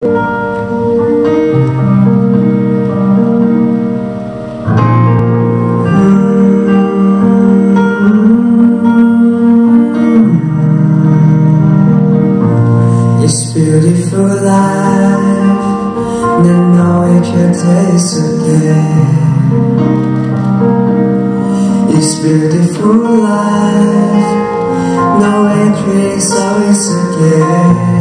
This beautiful life that now we can taste again. This beautiful life No we can taste again.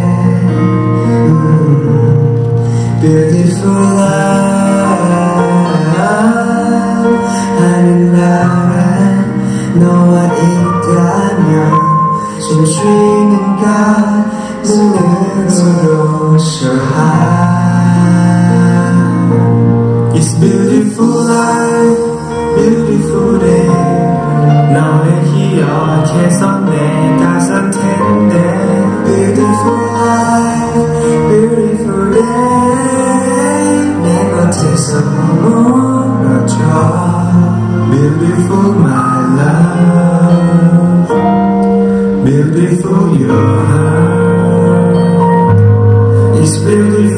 It's beautiful life, beautiful day. 너를 It 내가 살 텐데 Beautiful life, beautiful day. 내 곁에서 머물러줘 Beautiful my love, beautiful your heart.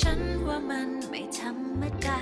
ฉันว่ามันไม่ธรรมดา